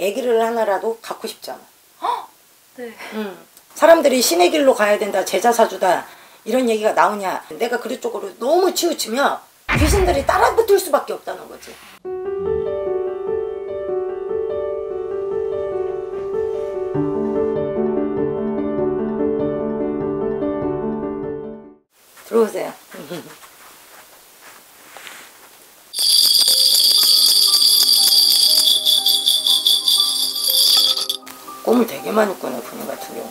아기를 하나라도 갖고 싶잖아. 네. 음. 사람들이 신의 길로 가야 된다, 제자 사주다 이런 얘기가 나오냐? 내가 그런 쪽으로 너무 치우치면 귀신들이 따라붙을 수밖에 없다는 거지. 들어오세요. 꿈을 되게 많이 꾸네 분이 같은 경우.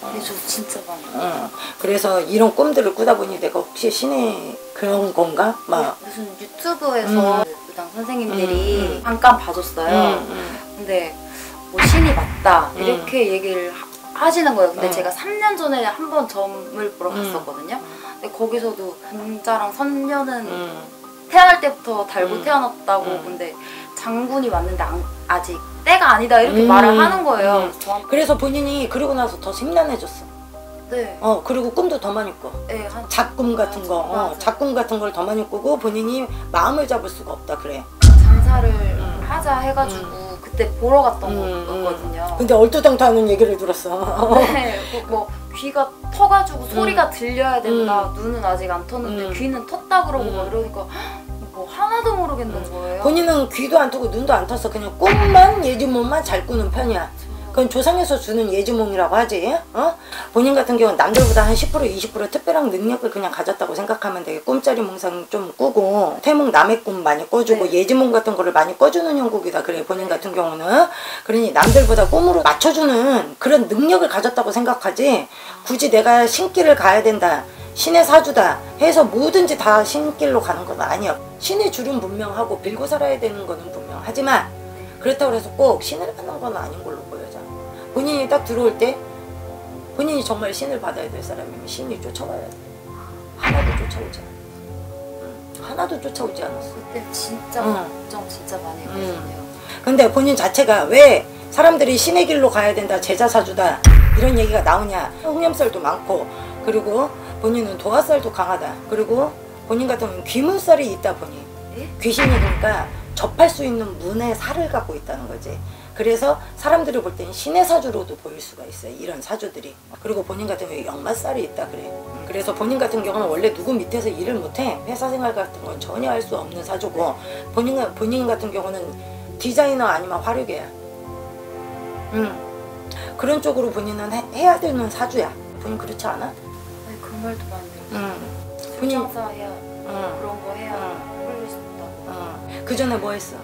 근데 저 진짜 많아요. 응. 그래서 이런 꿈들을 꾸다 보니 내가 혹시 신의 그런 건가? 막. 무슨 유튜브에서 무당 선생님들이 음, 음. 잠깐 봐줬어요. 응, 응. 근데 뭐 신이 맞다 음. 이렇게 얘기를 하, 하시는 거예요. 근데 음. 제가 3년 전에 한 번 점을 보러 음. 갔었거든요. 근데 거기서도 공자랑 선녀는 응. 태어날 때부터 달고 음. 태어났다고 음. 근데 장군이 왔는데 안- 아직 때가 아니다 이렇게 음. 말을 하는 거예요. 음. 그래서 저한테 그래서 본인이 그러고 나서 더 심란해졌어. 네, 어, 그리고 꿈도 더 많이 꿔. 네, 한 작꿈 같은 거, 어, 맞아. 작꿈 같은 걸 더 많이 꾸고 본인이 마음을 잡을 수가 없다 그래. 장사를 음. 하자 해가지고 그때 보러 갔던 음, 거거든요. 근데 얼토당토하는 얘기를 들었어. 네, 그 뭐 귀가 터가지고 소리가 들려야 된다. 음. 눈은 아직 안 텄는데 음. 귀는 텄다 그러고 음. 막 이러니까 뭐 하나도 모르겠는 거예요. 본인은 귀도 안 트고 눈도 안 텄어. 그냥 꿈만 예지몽만 잘 꾸는 편이야. 그건 조상에서 주는 예지몽이라고 하지. 어? 본인 같은 경우는 남들보다 한 10% 20% 특별한 능력을 그냥 가졌다고 생각하면 되게 꿈짜리 몽상 좀 꾸고 태몽 남의 꿈 많이 꿔주고 네. 예지몽 같은 거를 많이 꿔주는 형국이다. 그래 본인 같은 경우는 그러니 남들보다 꿈으로 맞춰주는 그런 능력을 가졌다고 생각하지 굳이 내가 신길을 가야 된다. 신의 사주다 해서 뭐든지 다 신길로 가는 건 아니야. 신의 줄은 분명하고 빌고 살아야 되는 거는 분명하지만 그렇다고 해서 꼭 신을 받는 건 아닌 걸로. 본인이 딱 들어올 때 본인이 정말 신을 받아야 될 사람이면 신이 쫓아와야 돼. 하나도 쫓아오지 않아. 응. 하나도 쫓아오지 않았어. 그때 진짜 응. 걱정 진짜 많이 음. 했거든요. 근데 본인 자체가 왜 사람들이 신의 길로 가야 된다, 제자 사주다 이런 얘기가 나오냐? 흑염살도 많고 그리고 본인은 도화살도 강하다. 그리고 본인 같은 경우는 귀문살이 있다 보니 예? 귀신이 그러니까 접할 수 있는 문의 살을 갖고 있다는 거지. 그래서 사람들이 볼 때는 신의 사주로도 보일 수가 있어요. 이런 사주들이. 그리고 본인 같은 경우에 역마살이 있다 그래. 그래서 본인 같은 경우는 원래 누구 밑에서 일을 못해. 회사 생활 같은 건 전혀 할 수 없는 사주고 본인, 본인 같은 경우는 디자이너 아니면 화류계야. 음. 그런 쪽으로 본인은 해, 해야 되는 사주야. 본인 그렇지 않아? 네, 그 말도 들어요. 음. 본인, 해야 음. 그런 거 해야. 어. 그 전에 뭐 했어?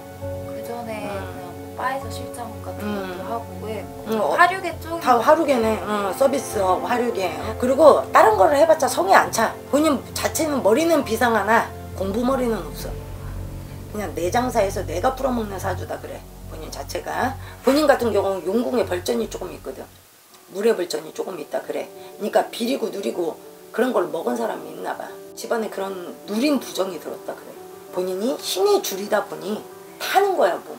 음. 바에서 실장 같은 음. 것도 하고 예. 음, 어. 화류계 쪽다 화류계네. 어, 서비스업 화류계. 그리고 다른 거를 해봤자 성이 안 차. 본인 자체는 머리는 비상하나 공부 머리는 없어. 그냥 내 장사에서 내가 풀어먹는 사주다 그래. 본인 자체가. 본인 같은 경우는 용궁에 벌전이 조금 있거든. 물에 벌전이 조금 있다 그래. 그러니까 비리고 누리고 그런 걸 먹은 사람이 있나 봐. 집안에 그런 누린 부정이 들었다 그래. 본인이 신의 줄이다 보니 타는 거야 몸을.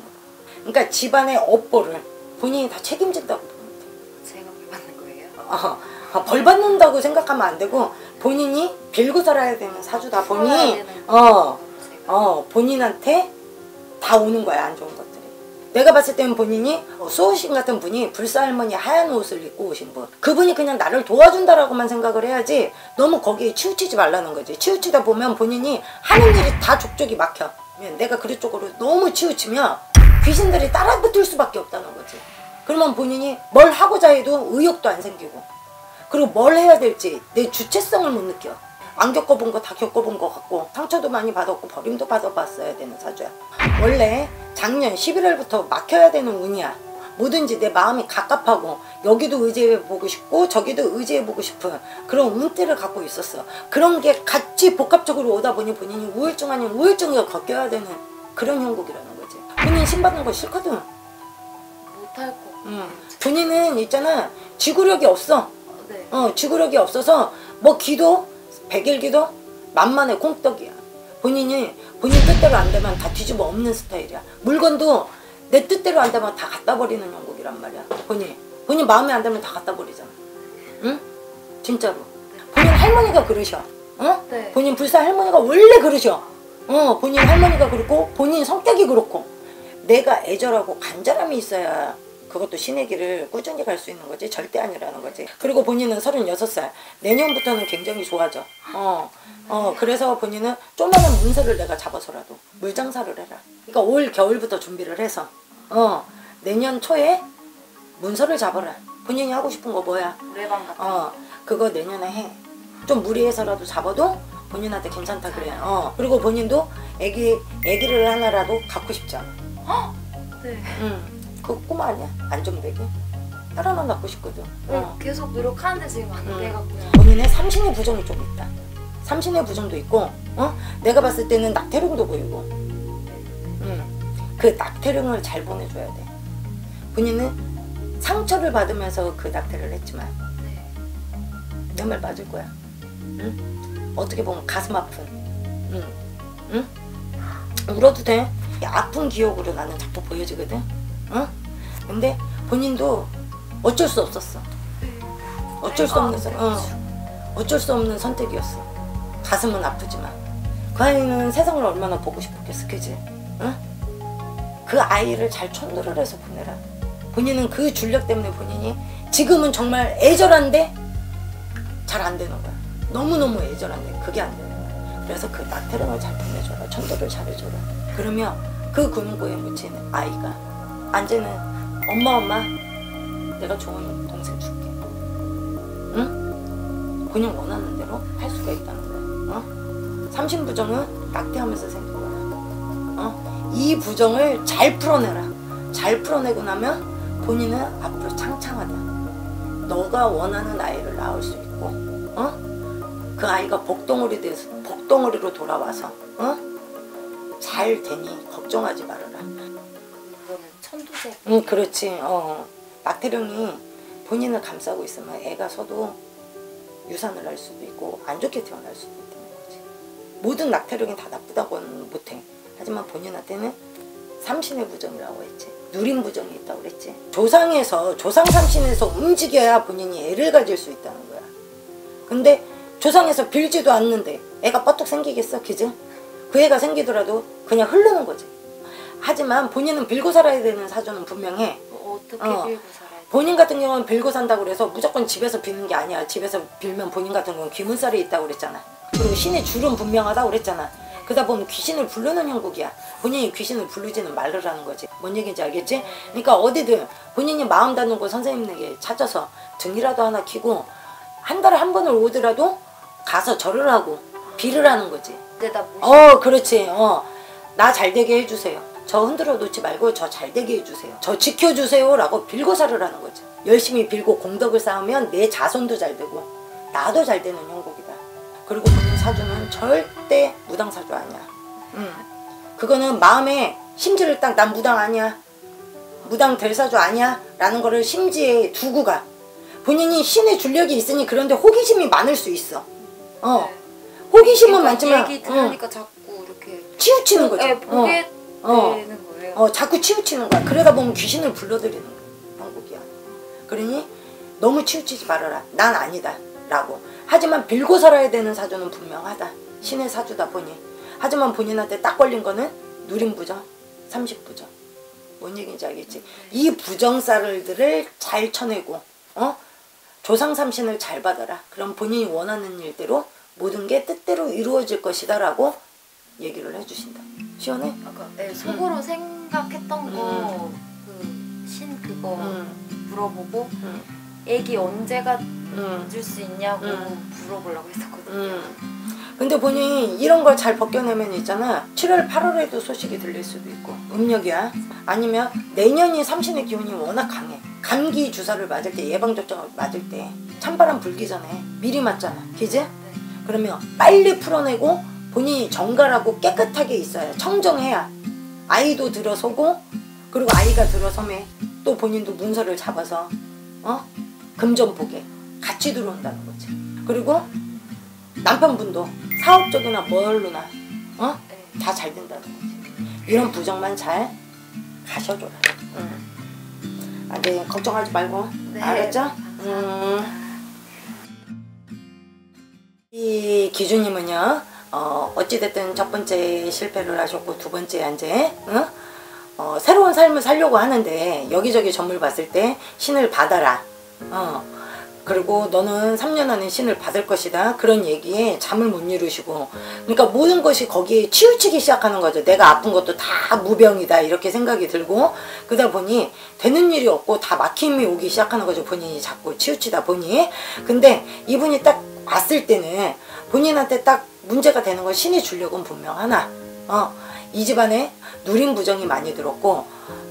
그러니까 집안의 업보를 본인이 다 책임진다고 보면 돼. 제가 물 받는 거예요. 어, 어, 벌 받는다고 생각하면 안 되고 본인이 빌고 살아야 되는 사주다 보니 어. 어 본인한테 다 오는 거야 안 좋은 것들이. 내가 봤을 때는 본인이 어, 수호신 같은 분이 불사 할머니 하얀 옷을 입고 오신 분 그분이 그냥 나를 도와준다라고만 생각을 해야지 너무 거기에 치우치지 말라는 거지 치우치다 보면 본인이 하는 일이 다 족족이 막혀 내가 그런 쪽으로 너무 치우치면 귀신들이 따라 붙을 수밖에 없다는 거지 그러면 본인이 뭘 하고자 해도 의욕도 안 생기고 그리고 뭘 해야 될지 내 주체성을 못 느껴. 안 겪어본 거 다 겪어본 것 같고 상처도 많이 받았고 버림도 받아봤어야 되는 사주야. 원래 작년 11월부터 막혀야 되는 운이야. 뭐든지 내 마음이 갑갑하고 여기도 의지해보고 싶고 저기도 의지해보고 싶은 그런 운때를 갖고 있었어. 그런 게 같이 복합적으로 오다 보니 본인이 우울증 아닌 우울증을 겪어야 되는 그런 형국이라는. 본인 신받는 거 싫거든. 못할 거. 응. 본인은 있잖아 지구력이 없어. 네. 어, 지구력이 없어서 뭐 기도, 백일 기도, 만만의 콩떡이야. 본인이 본인 뜻대로 안 되면 다 뒤집어 엎는 스타일이야. 물건도 내 뜻대로 안 되면 다 갖다 버리는 형국이란 말이야. 본인. 본인 마음에 안 들면 다 갖다 버리잖아. 응? 진짜로. 본인 할머니가 그러셔. 어? 네. 본인 불사 할머니가 원래 그러셔. 어, 본인 할머니가 그렇고 본인 성격이 그렇고 내가 애절하고 간절함이 있어야 그것도 신의 길을 꾸준히 갈 수 있는 거지 절대 아니라는 거지. 그리고 본인은 36살. 내년부터는 굉장히 좋아져. 어, 어 그래서 본인은 조그마한 문서를 내가 잡아서라도 물장사를 해라. 그러니까 올 겨울부터 준비를 해서 어 내년 초에 문서를 잡아라. 본인이 하고 싶은 거 뭐야? 노래방 같은 어 그거 내년에 해. 좀 무리해서라도 잡아도 본인한테 괜찮다 그래. 어 그리고 본인도 애기 애기를 하나라도 갖고 않 아. 네. 응. 그꿈 아니야? 안정되게. 딸 하나 갖고 싶거든. 어. 계속 노력하는데 지금 안 음. 돼갖고요. 본인의 삼신의 부정이 좀 있다. 삼신의 부정도 있고, 어? 내가 봤을 때는 낙태령도 보이고, 음, 그 낙태령을 잘 보내줘야 돼. 본인은 상처를 받으면서 그 낙태를 했지만, 네. 내말 맞을 거야. 응? 어떻게 보면 가슴 아픈. 응? 응? 울어도 돼. 이 아픈 기억으로 나는 자꾸 보여지거든. 응? 근데 본인도 어쩔 수 없었어. 어쩔 수 없는 선, 어, 어쩔 수 없는 선택이었어. 가슴은 아프지만 그 아이는 세상을 얼마나 보고 싶었겠어, 그지? 응? 그 아이를 잘 천도를 해서 보내라. 본인은 그 줄력 때문에 본인이 지금은 정말 애절한데 잘 안 되는 거야. 너무너무 애절한데 그게 안 거야. 그래서 그 낙태령을 잘 보내줘라. 천도를 잘해줘라. 그러면 그 금고에 묻힌 아이가 안재는 엄마 엄마 내가 좋은 동생 줄게. 응? 본인 원하는 대로 할 수가 있다는 거야. 어? 삼신부정은 낙태하면서 생긴 거야. 어? 이 부정을 잘 풀어내라. 잘 풀어내고 나면 본인은 앞으로 창창하다. 너가 원하는 아이를 낳을 수 있고, 어? 그 아이가 복덩어리 돼서 복덩어리로 돌아와서, 어? 잘 되니 걱정하지 말아라. 이거는 천도제. 응, 그렇지. 어. 낙태령이 본인을 감싸고 있으면 애가 서도 유산을 할 수도 있고 안 좋게 태어날 수도 있다는 거지. 모든 낙태령이 다 나쁘다고는 못해. 하지만 본인한테는 삼신의 부정이라고 했지. 누린 부정이 있다고 그랬지. 조상에서 조상 삼신에서 움직여야 본인이 애를 가질 수 있다는 거야. 근데 조상에서 빌지도 않는데 애가 뻗떡 생기겠어, 그지? 그 애가 생기더라도 그냥 흐르는 거지. 하지만 본인은 빌고 살아야 되는 사주는 분명해. 뭐 어떻게 어. 빌고 살아야 돼? 본인 같은 경우는 빌고 산다고 그래서 무조건 집에서 비는 게 아니야. 집에서 빌면 본인 같은 경우는 귀문살이 있다고 그랬잖아. 그리고 신의 줄은 분명하다고 그랬잖아. 그러다 보면 귀신을 부르는 형국이야. 본인이 귀신을 부르지는 말으라는 거지. 뭔 얘기인지 알겠지? 그러니까 어디든 본인이 마음 닿는 곳 선생님에게 찾아서 등이라도 하나 키고 한 달에 한 번을 오더라도 가서 절을 하고 비를 하는 거지. 어, 그렇지. 어. 나 잘 되게 해주세요. 저 흔들어 놓지 말고 저 잘 되게 해주세요. 저 지켜주세요. 라고 빌고 살으라는 거죠. 열심히 빌고 공덕을 쌓으면 내 자손도 잘 되고, 나도 잘 되는 형국이다. 그리고 본인 사주는 절대 무당 사주 아니야. 음. 그거는 마음에 심지를 딱 난 무당 아니야. 무당 될 사주 아니야. 라는 거를 심지에 두고 가. 본인이 신의 줄력이 있으니 그런데 호기심이 많을 수 있어. 어. 호기심은 그러니까 많지만 얘기 응. 들으니까 자꾸 이렇게 치우치는 거죠. 네, 보게 어. 되는 거예요. 어, 자꾸 치우치는 거야. 그러다 보면 귀신을 불러들이는. 한국이야. 그러니 너무 치우치지 말아라. 난 아니다. 라고. 하지만 빌고 살아야 되는 사주는 분명하다. 신의 사주다 보니. 하지만 본인한테 딱 걸린 거는 누린 부정, 삼십 부정. 뭔 얘기인지 알겠지? 이 부정살들을 잘 쳐내고, 어? 조상 삼신을 잘 받아라. 그럼 본인이 원하는 일대로 모든 게 뜻대로 이루어질 것이다 라고 얘기를 해주신다. 시원해? 아까 네, 속으로 생각했던 거그신 그거 음, 물어보고 음, 애기 언제가 음. 줄수 있냐고 음. 물어보려고 했었거든요. 음. 근데 본인이 이런 걸 잘 벗겨내면 있잖아. 7월, 8월에도 소식이 들릴 수도 있고. 음력이야. 아니면 내년이 삼신의 기운이 워낙 강해. 감기 주사를 맞을 때, 예방접종을 맞을 때 찬바람 불기 전에 미리 맞잖아. 그지? 그러면 빨리 풀어내고 본인이 정갈하고 깨끗하게 있어야 청정해야 아이도 들어서고 그리고 아이가 들어서면 또 본인도 문서를 잡아서 어 금전복에 같이 들어온다는 거지. 그리고 남편분도 사업적이나 뭘로나 어? 네. 다잘 된다는 거지. 이런 부정만 잘 가셔줘라. 응. 아, 네, 걱정하지 말고. 네. 알았죠? 음. 이 기준님은요, 어, 어찌됐든 첫 번째 실패를 하셨고, 두 번째 이제, 응? 어, 새로운 삶을 살려고 하는데 여기저기 점을 봤을 때 신을 받아라. 어. 그리고 너는 3년 안에 신을 받을 것이다. 그런 얘기에 잠을 못 이루시고. 그러니까 모든 것이 거기에 치우치기 시작하는 거죠. 내가 아픈 것도 다 무병이다. 이렇게 생각이 들고. 그러다 보니 되는 일이 없고 다 막힘이 오기 시작하는 거죠. 본인이 자꾸 치우치다 보니. 근데 이분이 딱 왔을 때는 본인한테 딱 문제가 되는 건 신이 주려고는 분명 하나. 어, 이 집안에 누린 부정이 많이 들었고,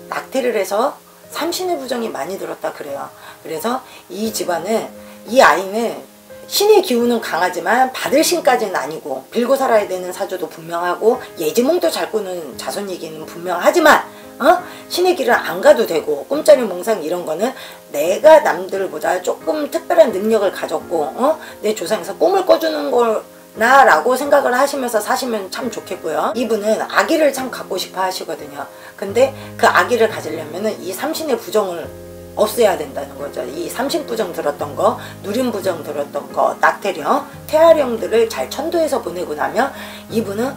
낙태를 해서 삼신의 부정이 많이 들었다 그래요. 그래서 이 집안은 이 아이는 신의 기운은 강하지만 받을 신까지는 아니고 빌고 살아야 되는 사주도 분명하고 예지몽도 잘 꾸는 자손 얘기는 분명하지만 어? 신의 길을 안 가도 되고 꿈자리 몽상 이런 거는 내가 남들보다 조금 특별한 능력을 가졌고 어? 내 조상에서 꿈을 꿔주는 걸 나 라고 생각을 하시면서 사시면 참 좋겠고요. 이분은 아기를 참 갖고 싶어 하시거든요. 근데 그 아기를 가지려면은 이 삼신의 부정을 없애야 된다는 거죠. 이 삼신 부정 들었던 거, 누림 부정 들었던 거, 낙태령, 태아령들을 잘 천도해서 보내고 나면 이분은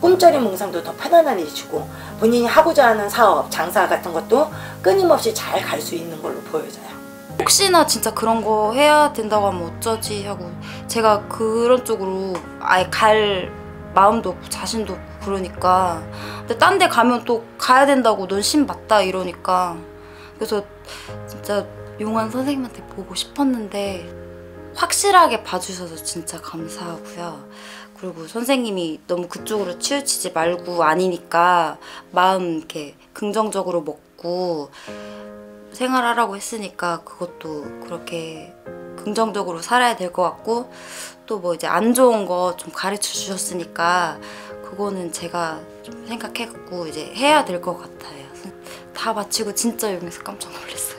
꿈자리 몽상도 더 편안해지고 본인이 하고자 하는 사업, 장사 같은 것도 끊임없이 잘 갈 수 있는 걸로 보여져요. 혹시나 진짜 그런 거 해야 된다고 하면 어쩌지 하고 제가 그런 쪽으로 아예 갈 마음도 없고 자신도 없고 그러니까 근데 딴 데 가면 또 가야 된다고 넌 신 맞다 이러니까 그래서 진짜 용환 선생님한테 보고 싶었는데 확실하게 봐주셔서 진짜 감사하고요. 그리고 선생님이 너무 그쪽으로 치우치지 말고 아니니까 마음 이렇게 긍정적으로 먹고 생활하라고 했으니까 그것도 그렇게 긍정적으로 살아야 될 것 같고 또 뭐 이제 안 좋은 거 좀 가르쳐 주셨으니까 그거는 제가 좀 생각해갖고 이제 해야 될 것 같아요. 다 마치고 진짜 여기서 깜짝 놀랐어요.